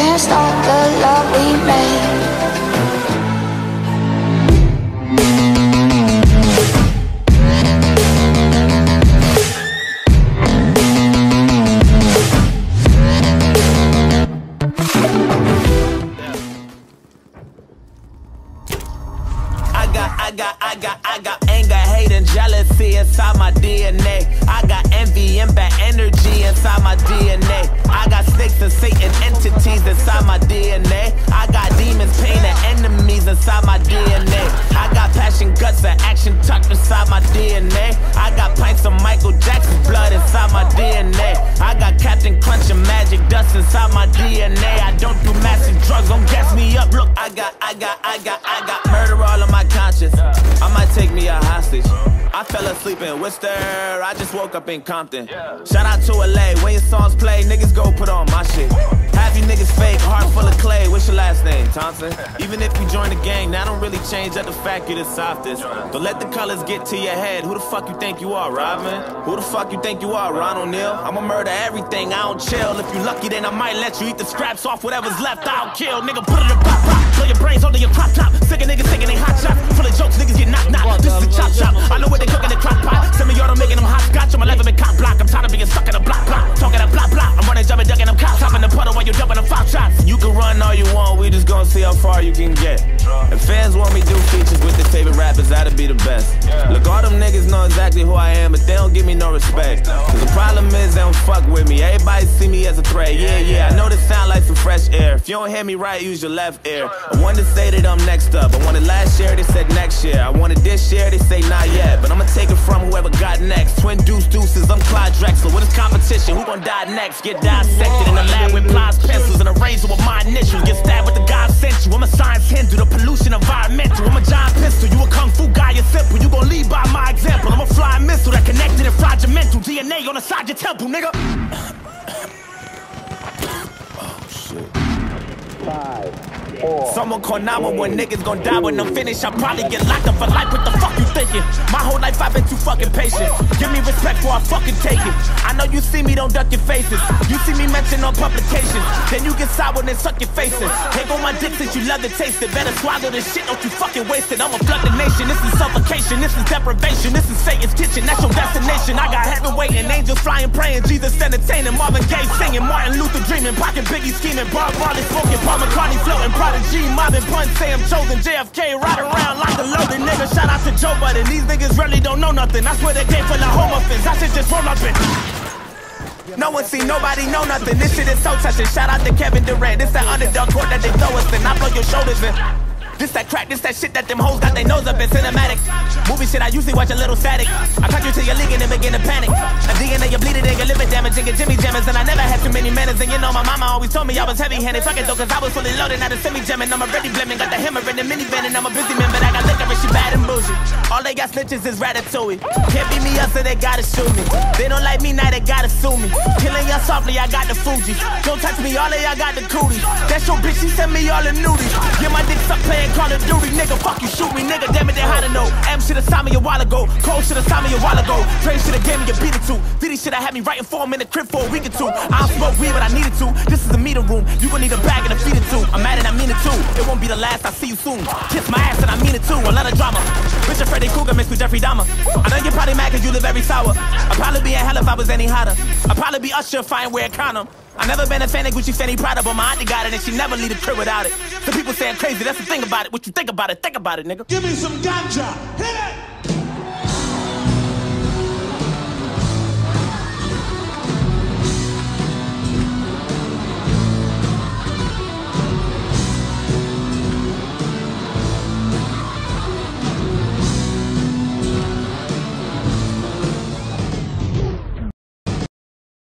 Can't stop the love we made. I got, I got, I got, I got anger, hate, and jealousy inside my DNA. I got envy and bad energy inside my DNA. And Satan entities inside my DNA. I got demons, pain, and enemies inside my DNA. I got passion, guts, and action tucked inside my DNA. I got pints of Michael Jackson's blood inside my DNA. I got Captain Crunch and magic dust inside my DNA. I don't do massive drugs, don't gas me up. Look, I got, I got, I got, I got murder all on my conscience. I might take me a hostage. I fell asleep in Worcester, I just woke up in Compton. Shout out to LA, when your songs play, Thompson? Even if you join the gang, that don't really change up the fact you're the softest. Don't let the colors get to your head. Who the fuck you think you are, Rodman? Who the fuck you think you are, Ron O'Neal? I'ma murder everything, I don't chill. If you lucky, then I might let you eat the scraps off whatever's left. I'll kill, nigga. Put it in pop pop. Blow your brains under your crop top. Sick of niggas thinking they hot shot. Full of jokes, niggas get knocked knocked. This is a chop chop. I know what they cooking want. We just gonna see how far you can get. If fans want me do features with their favorite rappers, that'd be the best. Look, all them niggas know exactly who I am, but they don't give me no respect. Cause the problem is they don't fuck with me. Everybody see me as a threat. Yeah, yeah. I know this sound like some fresh air. If you don't hear me right, use your left ear. I wanted to say that I'm next up. I wanted last year, they said next year. I wanted this year, they say not yet. But I'ma take it from whoever got next. Twin deuce deuces, I'm Clyde Drexler. What is competition? Gon' die next? Get dissected in the lab with plies, pencils, and a razor with my initials. Get stabbed with the God sent you. I'm a science Hindu, the pollution environmental. I'm a giant pistol, you a kung fu guy, you're simple. You gon' lead by my example. I'm a flying missile that connected and fried your mental DNA on the side your temple, nigga. Oh shit. Five. Someone call 911, niggas gon' die when I'm finished. I'll probably get locked up for life. What the fuck you thinking? Fucking. Give me respect before I fucking take it. I know you see me, don't duck your faces. You see me mentioned on publications. Then you get sour and suck your faces. Hang on my dick since you love to taste it. Better swallow this shit, don't you fucking waste it. I'ma flood the nation. This is suffocation, this is deprivation. This is Satan's kitchen, that's your destination. I got heaven waiting, angels flying, praying. Jesus entertaining, Marvin Gaye singing, Martin Luther dreaming, Pocket Biggie scheming, Bob Marley smoking, Paul McCartney floating, Prodigy mobbing, punch, say I'm chosen, JFK ride around like a loaded nigga. Shout out to Joe Budden, these niggas really don't know nothing. I swear they came for the home I should just roll up in. No one see nobody know nothing. This shit is so touching. Shout out to Kevin Durant. This that underdog court that they throw us in. I blow your shoulders in. This that crack, this that shit that them hoes got their nose up in cinematic. Movie shit, I usually watch a little static. I cut you to your league and then begin to panic. A DNA, you're bleeding and your liver damaging, and Jimmy Jammers. And I never had too many manners. And you know, my mama always told me I was heavy handed. Fuck it though, cause I was fully loaded, not a semi jamming. I'm already blaming, got the hammer in the minivan, and I'm a busy man, but I got liquor they got snitches is ratatouille. Can't beat me up, so they gotta shoot me. They don't like me, now they gotta sue me. Killing y'all softly, I got the Fuji. Don't touch me, all of y'all got the cooties. That's your bitch, she sent me all the nudies. Get my dick sucked playing Call of Duty, nigga. Fuck you, shoot me, nigga. Damn it, they hot to know. Em should've signed me a while ago. Cole should've signed me a while ago. Dre should've gave me a beat or two. Diddy should've had me writing for him in the crib for a week or two. I don't smoke weed, but I needed to. This is a meter room. You gon' need a bag and a feed or two. I'm too. It won't be the last. I'll see you soon. Kiss my ass and I mean it too. A lot of drama. Richard Freddy Krueger mixed with Jeffrey Dahmer. I know you're probably mad cause you live very sour. I'd probably be in hell if I was any hotter. I'd probably be Usher if I ain't wear a condom. I never been a fan of Gucci, Fendi, Prada, but my auntie got it and she never leave the crib without it. Some people say I'm crazy, that's the thing about it. What you think about it? Think about it, nigga. Give me some ganja. Hit it!